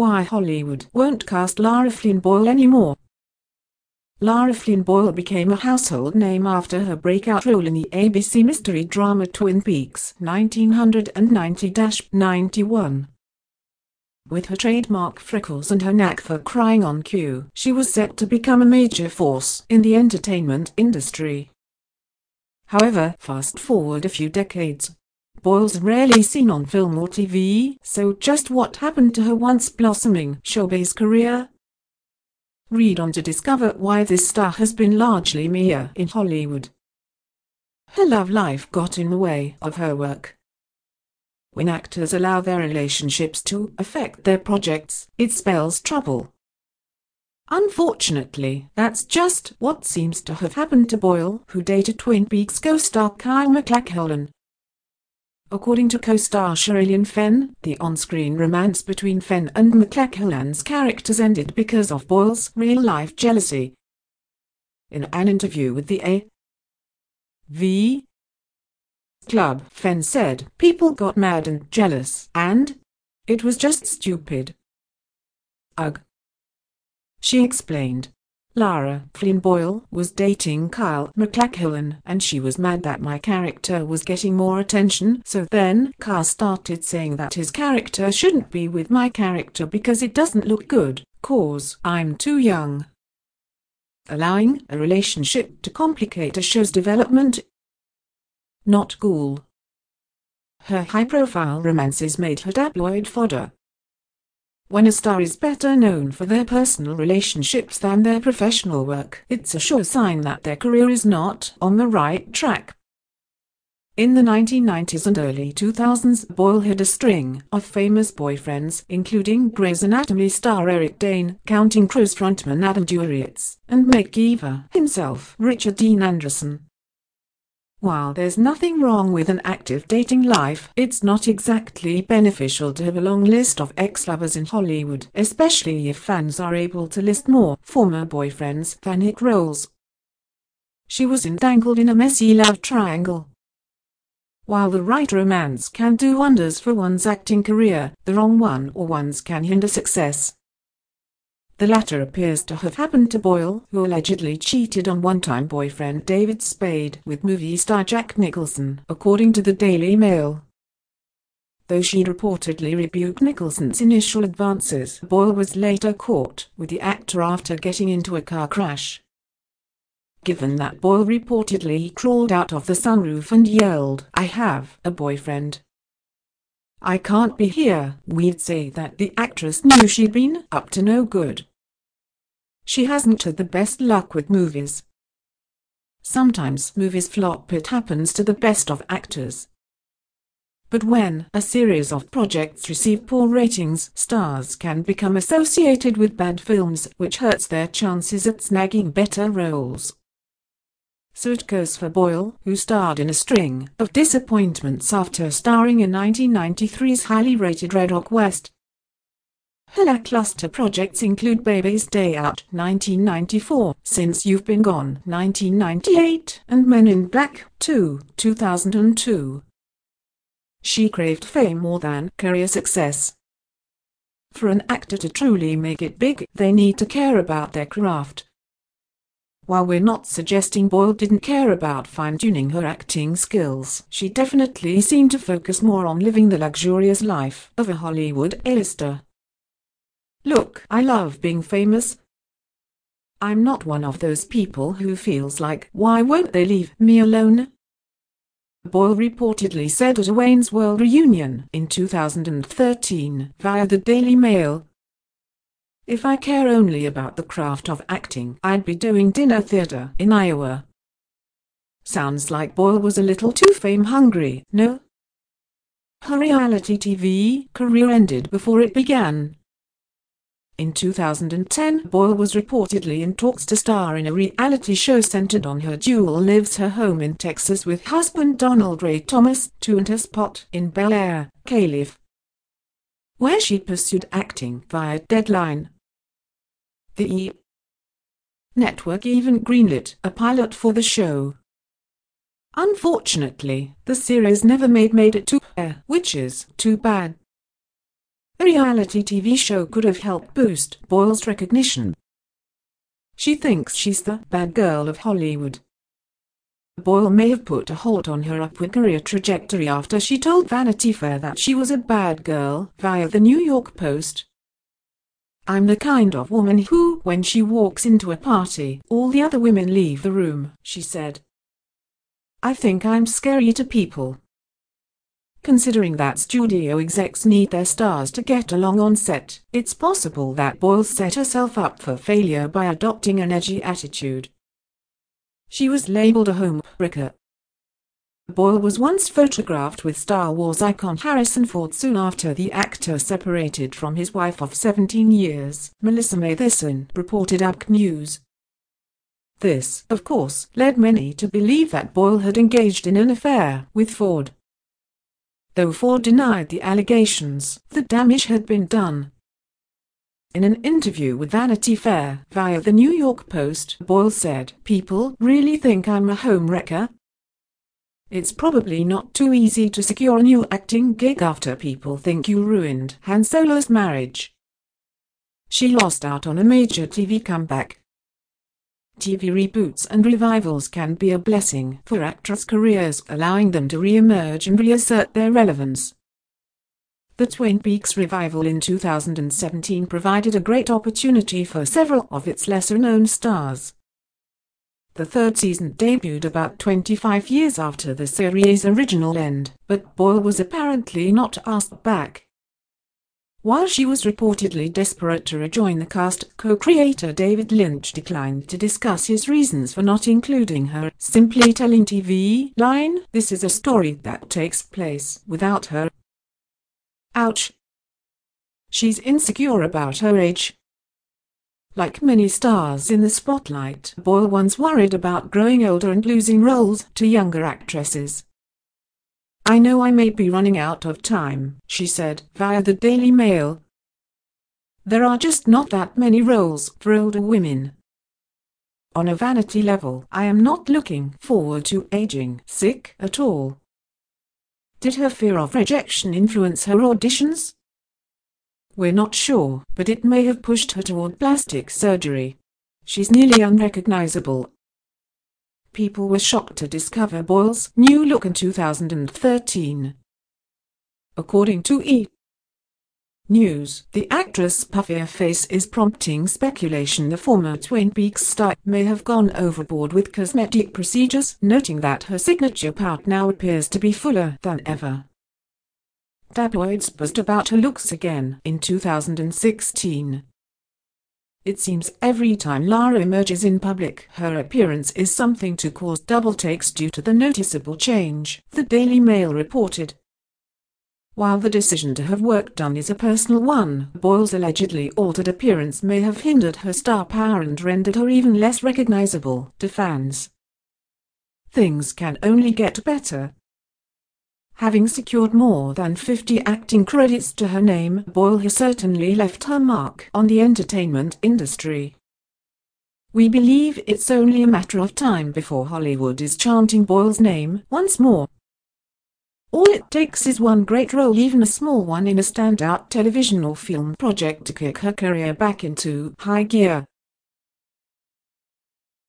why Hollywood won't cast Lara Flynn Boyle anymore. Lara Flynn Boyle became a household name after her breakout role in the ABC mystery drama Twin Peaks 1990-91. With her trademark freckles and her knack for crying on cue, she was set to become a major force in the entertainment industry. However, fast forward a few decades. Boyle's rarely seen on film or TV, so just what happened to her once blossoming showbiz career? Read on to discover why this star has been largely MIA in Hollywood. Her love life got in the way of her work. When actors allow their relationships to affect their projects, it spells trouble. Unfortunately, that's just what seems to have happened to Boyle, who dated Twin Peaks co-star Kyle MacLachlan. According to co-star Sherilyn Fenn, the on-screen romance between Fenn and MacLachlan's characters ended because of Boyle's real-life jealousy. In an interview with the A. V. Club, Fenn said, people got mad and jealous, and it was just stupid. Ugh. She explained. Lara Flynn Boyle was dating Kyle MacLachlan and she was mad that my character was getting more attention so then Kyle started saying that his character shouldn't be with my character because it doesn't look good, cause I'm too young. Allowing a relationship to complicate a show's development not cool. Her high-profile romances made her tabloid fodder. When a star is better known for their personal relationships than their professional work, it's a sure sign that their career is not on the right track. In the 1990s and early 2000s, Boyle had a string of famous boyfriends, including Grey's Anatomy star Eric Dane, Counting Crows frontman Adam Duritz, and MacGyver himself, Richard Dean Anderson. While there's nothing wrong with an active dating life, it's not exactly beneficial to have a long list of ex-lovers in Hollywood, especially if fans are able to list more former boyfriends than hit roles. She was entangled in a messy love triangle. While the right romance can do wonders for one's acting career, the wrong one or ones can hinder success. The latter appears to have happened to Boyle, who allegedly cheated on one-time boyfriend David Spade with movie star Jack Nicholson, according to the Daily Mail. Though she reportedly rebuked Nicholson's initial advances, Boyle was later caught with the actor after getting into a car crash. Given that Boyle reportedly crawled out of the sunroof and yelled, I have a boyfriend. I can't be here, we'd say that the actress knew she'd been up to no good. She hasn't had the best luck with movies. Sometimes movies flop it happens to the best of actors. But when a series of projects receive poor ratings, stars can become associated with bad films, which hurts their chances at snagging better roles. So it goes for Boyle, who starred in a string of disappointments after starring in 1993's highly rated Red Rock West. Her lackluster projects include Baby's Day Out 1994, Since You've Been Gone 1998, and Men in Black 2 2002. She craved fame more than career success. For an actor to truly make it big, they need to care about their craft. While we're not suggesting Boyle didn't care about fine-tuning her acting skills, she definitely seemed to focus more on living the luxurious life of a Hollywood A-lister. Look, I love being famous. I'm not one of those people who feels like, why won't they leave me alone? Boyle reportedly said at a Wayne's World reunion in 2013 via the Daily Mail. If I care only about the craft of acting, I'd be doing dinner theater in Iowa. Sounds like Boyle was a little too fame hungry, no? Her reality TV career ended before it began. In 2010, Boyle was reportedly in talks to star in a reality show centered on her Jewel lives her home in Texas with husband Donald Ray Thomas II and her spot in Bel Air, Calif, where she pursued acting via Deadline. The E! Network even greenlit a pilot for the show. Unfortunately, the series never made made it to air, which is too bad. A reality TV show could have helped boost Boyle's recognition. She thinks she's the bad girl of Hollywood. Boyle may have put a halt on her upward career trajectory after she told Vanity Fair that she was a bad girl via the New York Post. I'm the kind of woman who, when she walks into a party, all the other women leave the room, she said. I think I'm scary to people. Considering that studio execs need their stars to get along on set, it's possible that Boyle set herself up for failure by adopting an edgy attitude. She was labeled a home wrecker. Boyle was once photographed with Star Wars icon Harrison Ford soon after the actor separated from his wife of 17 years, Melissa Mathison, reported ABC News. This, of course, led many to believe that Boyle had engaged in an affair with Ford. Though Ford denied the allegations, the damage had been done. In an interview with Vanity Fair via the New York Post, Boyle said, People really think I'm a home wrecker? It's probably not too easy to secure a new acting gig after people think you ruined Han Solo's marriage. She lost out on a major TV comeback. TV reboots and revivals can be a blessing for actors' careers, allowing them to re-emerge and reassert their relevance. The Twin Peaks revival in 2017 provided a great opportunity for several of its lesser-known stars. The third season debuted about 25 years after the series' original end, but Boyle was apparently not asked back. While she was reportedly desperate to rejoin the cast, co-creator David Lynch declined to discuss his reasons for not including her, simply telling TV Line, this is a story that takes place without her. Ouch. She's insecure about her age. Like many stars in the spotlight, Boyle once worried about growing older and losing roles to younger actresses. I know I may be running out of time, she said, via the Daily Mail. There are just not that many roles for older women. On a vanity level, I am not looking forward to aging sick at all. Did her fear of rejection influence her auditions? We're not sure, but it may have pushed her toward plastic surgery. She's nearly unrecognizable. People were shocked to discover Boyle's new look in 2013. According to E! News, the actress' puffier face is prompting speculation the former Twin Peaks star may have gone overboard with cosmetic procedures, noting that her signature pout now appears to be fuller than ever. Tabloids buzzed about her looks again in 2016. It seems every time Lara emerges in public, her appearance is something to cause double takes due to the noticeable change, the Daily Mail reported. While the decision to have work done is a personal one, Boyle's allegedly altered appearance may have hindered her star power and rendered her even less recognizable to fans. Things can only get better. Having secured more than 50 acting credits to her name, Boyle has certainly left her mark on the entertainment industry. We believe it's only a matter of time before Hollywood is chanting Boyle's name once more. All it takes is one great role even a small one in a standout television or film project to kick her career back into high gear.